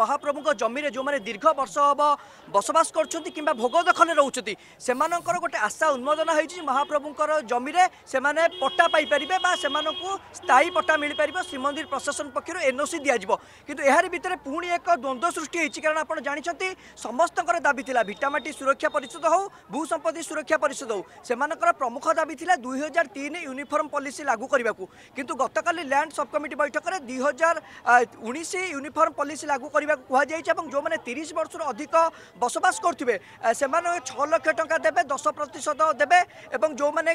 মহাপ্রভুঙ্ক জমিরে যে দীর্ঘ বর্ষ হব বসবাস করছেন কিংবা ভোগ দখলে রয়েছেন সে গোটে আশা উন্মোদন হয়েছে মহাপ্রভুঙ্কর জমিরে সে পট্টা পাইপারে বা সে স্থায়ী পট্টা মিপার শ্রীমন্দির প্রশাসন পক্ষ এনওসি দিয়া কিন্তু এর ভিতরে পুঁ এক দ্বন্দ্ব সৃষ্টি হয়েছে কারণ আপনার জাঁচান সমস্ত দাবি লা ভিটামাটি সুরক্ষা পরিষদ হোক ভূ সম্পত্তি সুরক্ষা পরিষদ হোক সে প্রমুখ দাবি লা দুই হাজার তিন ইউনিফর্ম পলিসি লাগু করা কিন্তু গতকাল ল্যান্ড সবকমিটি বৈঠকের দুই হাজার উনিশ ইউনিফর্ম পলিসি লাগু করা কুহযাই এবং যে তিরিশ বর্ষর অধিক বসবাস করবে সে ছ লক্ষ টাকা দেবে দশ প্রতিশত দেবে এবং যে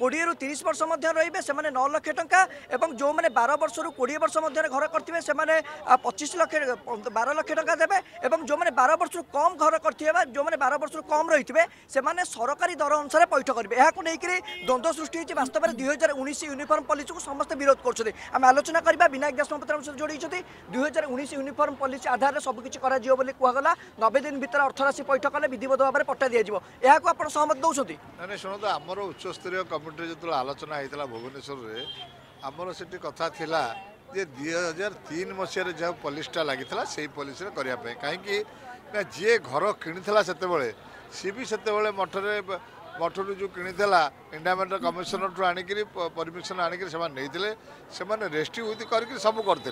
কোড়ি রু তিরিশ বর্ষ মধ্যে রয়েবে সে ন লক্ষ টাকা এবং যে বার বর্ষ রু কোড়ি বর্ষ মধ্যে ঘর করবে সে পঁচিশ লক্ষ বার লক্ষ টাকা দেবে এবং যে বার বর্ষ কম ঘর করবে যে বার বর্ষ কম রয়েছে সে সরকারি দর অনুসারে পৈঠ করবে এখানে দ্বন্দ্ব সৃষ্টি হয়েছে বাস্তবের দুই হাজার উনিশ ইউনিফর্ম পলিসি সমস্ত বিরোধ করছেন আমি আলোচনা করা বিনায়ক দাস মহাপাত্র যোড়াই দুই হাজার উনিশ ইউনিফর্ম পলিসি আধারে সবুকিছি করা যাব বলে কুহগলা নবে দিন ভিতরে অর্থরাশি পৈঠ কলে বিধিবদ্ধ ভাবে পঠা দিয়ে এখন আপনার সহমত দৌঁচ না শুণতু আমার উচ্চস্তরীয় কমিটি যেত আলোচনা হয়েছিল ভুবনেশ্বরের আমার সেটি কথা লা যে দুই হাজার তিন মশায় যা পলিসটা লাগি সেই পলিসিরে করা কিন্তু না যে ঘর কিণিলা সেতবে সি বি সেতবে মঠরে মঠর যে কিণিলা এন্ডামেন্ট কমিশনর ঠু আনিকি পরমিশন আনিকি সে রেস্টি উইথ করি সবু করলে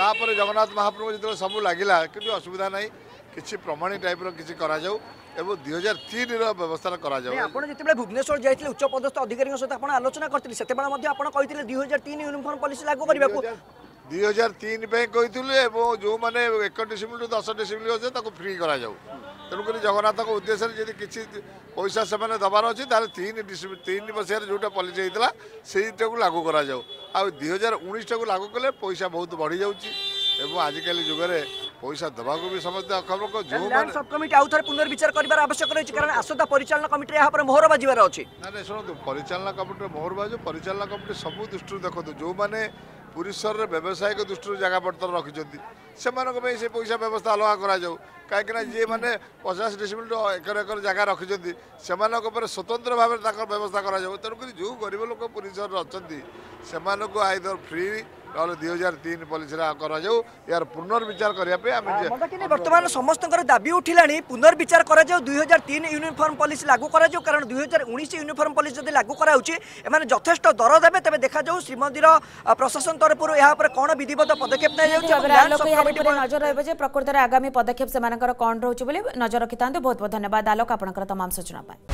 ତାପରେ ଜଗନ୍ନାଥ ମହାପ୍ରଭୁ ଯେତେବେଳେ ସବୁ ଲାଗିଲା କିନ୍ତୁ ଅସୁବିଧା ନାହିଁ କିଛି ପ୍ରମାଣୀ ଟାଇପ୍ର କିଛି କରାଯାଉ এবং দুই হাজার তিনর ব্যবস্থা করা যাবে আপনার যেত ভুবনেশ্বর যাই উচ্চ পদস্থ অধিকারী সহ আপনার আলোচনা করলে সেতবে আপনার কে দুই হাজার তিন ইউনিফর্ম পলিসি লাগু করা দুই হাজার তিন কে এবং যে এক ডিসিপ্লিন দশ ডিসিপ্লিন অছে তাকে ফ্রি করা যাও তেমনি জগন্নাথ উদ্দেশ্যে যদি কিছু পয়সা সে দেবার অনেক তাহলে তিন তিন মশায় যেটা পলিসি হয়েছিল সেইটাকে লাগু করা যাও ଆଉ ଦୁଇ ହଜାର ଉଣେଇଶଟାକୁ ଲାଗୁ କଲେ ପଇସା ବହୁତ ବଢ଼ିଯାଉଛି ଏବଂ ଆଜିକାଲି ଯୁଗରେ পয়সা দেওয়া বি সমস্তে অক্ষম ল্যান্ড সব কমিটি আউ থরে পুনর্বিচার করিবার আবশ্যক রয়েছে কারণ আসন্তা পরিচালনা কমিটির ଏହା উপরে মোহর বাজিবার আছে না না শুনন্তু পরিচালনা কমিটির মোহর বাজু পরিচালনা কমিটি সবু দৃষ্টির দেখন্তু যে পুরী সরের ব্যবসায়িক দৃষ্টির জায়গা বর্তমান রাখিছেন ସେମାନଙ୍କ ପାଇଁ ସେ ପଇସା ବ୍ୟବସ୍ଥା ଅଲଗା କରାଯାଉ କାହିଁକିନା ଯେମାନେ ପଚାଶ ଡିସିମିଲ୍ ଏକର ଏକର ଜାଗା ରଖିଛନ୍ତି ସେମାନଙ୍କ ଉପରେ ସ୍ୱତନ୍ତ୍ର ଭାବରେ ତାଙ୍କର ବ୍ୟବସ୍ଥା କରାଯାଉ ତେଣୁକରି ଯେଉଁ ଗରିବ ଲୋକ ପୁରୀ ସହରରେ ଅଛନ୍ତି ସେମାନଙ୍କୁ ଆଇଦର ଫ୍ରି ନହେଲେ ଦୁଇ ହଜାର ତିନି ପଲିସିରେ କରାଯାଉ ଏହାର ପୁନର୍ବିଚାର କରିବା ପାଇଁ ଆମେ ବର୍ତ୍ତମାନ ସମସ୍ତଙ୍କର ଦାବି ଉଠିଲାଣି ପୁନର୍ବିଚାର କରାଯାଉ ଦୁଇ ହଜାର ତିନି ୟୁନିଫର୍ମ ପଲିସି ଲାଗୁ କରାଯାଉ କାରଣ ଦୁଇ ହଜାର ଉଣେଇଶ ୟୁନିଫର୍ମ ପଲିସି ଯଦି ଲାଗୁ କରାଯାଉଛି ଏମାନେ ଯଥେଷ୍ଟ ଦର ଦେବେ ତେବେ ଦେଖାଯାଉ ଶ୍ରୀମନ୍ଦିର ପ୍ରଶାସନ ତରଫରୁ ଏହା ଉପରେ କ'ଣ ବିଧିବଦ୍ଧ ପଦକ୍ଷେପ ନିଆଯାଉଛି ନଜର ରହିବ ଯେ ପ୍ରକୃତରେ ଆଗାମୀ ପଦକ୍ଷେପ ସେମାନଙ୍କର କ'ଣ ରହୁଛି ବୋଲି ନଜର ରଖିଥାନ୍ତୁ ବହୁତ ବହୁତ ଧନ୍ୟବାଦ ଆଲୋକ ଆପଣଙ୍କର ତମାମ ସୂଚନା ପାଇଁ